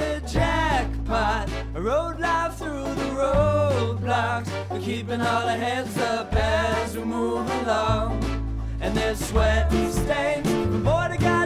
a jackpot. A road life through the roadblocks, we're keeping all our heads up as we move along. And there's sweat stains from border guard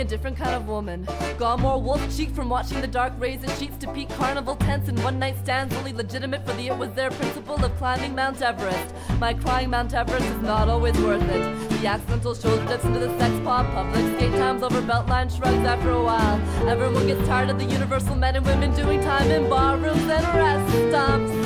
a different kind of woman. Got more wolf cheek from watching the dark rays and sheets to peak carnival tents and one night stands only legitimate for the it was their principle of climbing Mount Everest. My crying Mount Everest is not always worth it. The accidental shoulder dips into the sex pop, public skate times over beltline shrugs after a while. Everyone gets tired of the universal men and women doing time in barrooms and rest stops.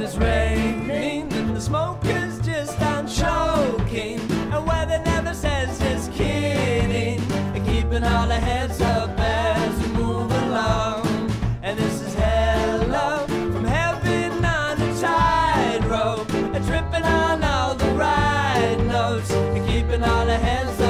And it's raining and the smoke is just choking. And weather never says it's kidding. And keeping all our heads up as we move along. And this is hello from heaven on a tightrope. And tripping on all the right notes. And keeping all our heads up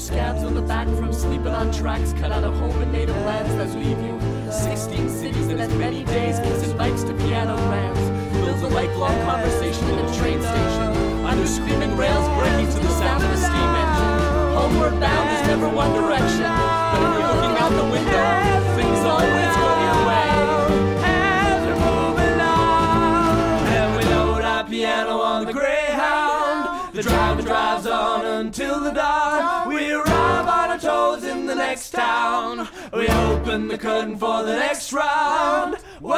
scabs on the back from sleeping on tracks cut out of home and native lands that leave you. 16 cities in as many days, kissing bikes to piano lands. Builds a lifelong conversation in a train station. Under screaming rails breaking to the sound of a steam engine. Homeward bound is never one direction. But if you're looking out the window, The driver drives on until the dawn. We arrive on our toes in the next town. We open the curtain for the next round. Here